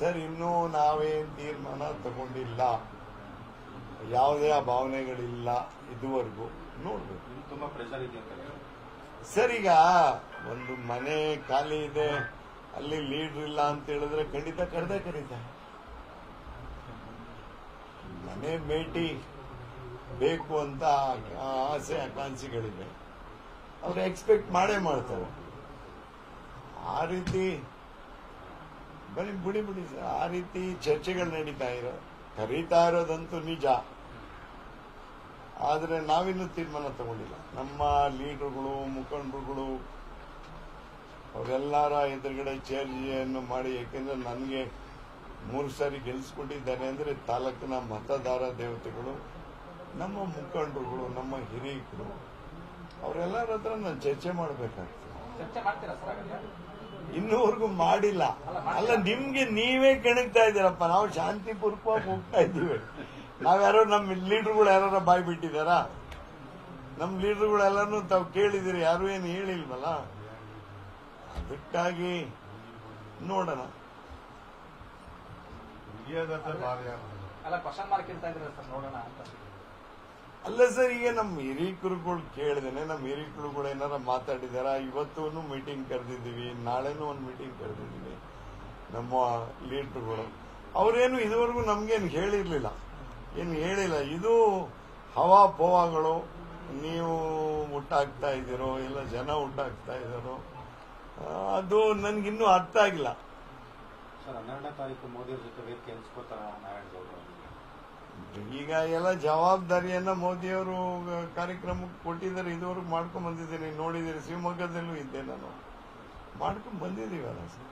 Sir ಇನ್ನೂ ನಾವೇನ್ ತೀರ್ಮಾನ ತಗೊಂಡಿಲ್ಲ. ಯಾವುದೇ ಆ ಭಾವನೆಗಳಿಲ್ಲ ಇದುವರೆಗೂ. ನೋಡ್ಬೇಕು. ತುಂಬಾ ಪ್ರೆಷರ್ ಇದೆ ಸರ್ ಈಗ ಒಂದು ಮನೆ ಖಾಲಿ ಇದೆ ಅಲ್ಲಿ ಲೀಡರ್ ಇಲ್ಲ ಅಂತ ಹೇಳಿದ್ರೆ ಖಂಡಿತ ಕರೆದೇ ಕರೀತಾರೆ ಮನೆ ಭೇಟಿ ಬೇಕು ಅಂತ ಆಸೆ ಆಕಾಂಕ್ಷೆಗಳಿವೆ. ಅವ್ರು ಎಕ್ಸ್ಪೆಕ್ಟ್ ಮಾಡೇ ಮಾಡ್ತಾರೆ. ಆ ರೀತಿ ಬನ್ನಿ, ಬಿಡಿ ಬಿಡಿ. ಸರ್ ಆ ರೀತಿ ಚರ್ಚೆಗಳು ನಡೀತಾ ಇರೋ, ಕರೀತಾ ಇರೋದಂತೂ ನಿಜ. ಆದರೆ ನಾವಿನ್ನು ತೀರ್ಮಾನ ತಗೊಂಡಿಲ್ಲ. ನಮ್ಮ ಲೀಡರ್ಗಳು, ಮುಖಂಡರುಗಳು, ಅವರೆಲ್ಲರ ಎದುರುಗಡೆ ಚರ್ಚೆಯನ್ನು ಮಾಡಿ ಯಾಕೆಂದ್ರೆ ನನಗೆ ಮೂರು ಸಾರಿ ಗೆಲ್ಸ್ಕೊಟ್ಟಿದ್ದಾರೆ ಅಂದ್ರೆ ತಾಲೂಕಿನ ಮತದಾರ ದೇವತೆಗಳು, ನಮ್ಮ ಮುಖಂಡರುಗಳು, ನಮ್ಮ ಹಿರಿಯರು, ಅವರೆಲ್ಲರ ಹತ್ರ ನಾನು ಚರ್ಚೆ ಮಾಡಬೇಕಾಗ್ತದೆ. ಇನ್ನೂವರೆಗೂ ಮಾಡಿಲ್ಲ. ಅಲ್ಲ ನಿಮ್ಗೆ ನೀವೇ ಕೆಣಕ್ತಾ ಇದ್ದೀರಪ್ಪ. ನಾವು ಶಾಂತಿಪೂರ್ವಕವಾಗಿ ಹೋಗ್ತಾ ಇದ್ದೀವಿ. ನಾವ್ಯಾರೋ ನಮ್ಮ ಲೀಡರ್ಗಳು ಯಾರ ಬಾಯ್ ಬಿಟ್ಟಿದಾರ ನಮ್ಮ ಲೀಡರ್ಗಳೆಲ್ಲರೂ ತಾವು ಕೇಳಿದಿರಿ ಯಾರು ಏನು ಹೇಳಿಲ್ವಲ್ಲ? ಅದಕ್ಕಾಗಿ ನೋಡೋಣ. ಅಲ್ಲ ಕ್ವಶನ್ ಮಾರ್ಕ್ ಇಡ್ತಾ ಇದ್ರೆ ಸರ್ ನೋಡೋಣ ಅಂತ. ಅಲ್ಲ ಸರ್, ಈಗ ನಮ್ಮ ಹಿರೀಕರುಗಳು ಕೇಳಿದೇನೆ ನಮ್ಮ ಹಿರೀಕರುಗಳು ಏನಾರ ಮಾತಾಡಿದಾರ? ಇವತ್ತೂ ಮೀಟಿಂಗ್ ಕರೆದಿದ್ದೀವಿ, ನಾಳೆನೂ ಒಂದು ಮೀಟಿಂಗ್ ಕರೆದಿದ್ದೀವಿ, ನಮ್ಮ ಲೀಡರ್ಗಳು ಅವರೇನು ಇದುವರೆಗೂ ನಮ್ಗೇನು ಹೇಳಿರ್ಲಿಲ್ಲ. ಏನು ಹೇಳಿಲ್ಲ. ಇದು ಹವಾ ಪೋವಾಗಳು. ನೀವು ಹುಟ್ಟಾಗ್ತಾ ಇದ್ದೀರೋ, ಇಲ್ಲ ಜನ ಹುಟ್ಟಾಗ್ತಾ ಇದ್ದಾರೋ ಅದು ನನ್ಗಿನ್ನೂ ಅರ್ಥ ಆಗಿಲ್ಲ. ಸರ್, ಹನ್ನೆರಡನೇ ತಾರೀಕು ಮೋದಿ ಅವ್ರ ಜೊತೆ ವೇದಿಕೆ ಹಂಚ್ಕೋತಾರ ನಾರಾಯಣಗೌಡರು ಈಗ ಎಲ್ಲ ಜವಾಬ್ದಾರಿಯನ್ನ ಮೋದಿಯವರು ಕಾರ್ಯಕ್ರಮಕ್ಕೆ ಕೊಟ್ಟಿದ್ದಾರೆ, ಇದುವರೆಗೂ ಮಾಡ್ಕೊಂಡ್ ಬಂದಿದ್ದೀನಿ ನೋಡಿದ್ದೀರಿ ಶಿವಮೊಗ್ಗದಲ್ಲೂ ಇದ್ದೆ ನಾನು. ಮಾಡ್ಕೊಂಡ್ ಬಂದಿದ್ದೀವಲ್ಲ ಸರ್?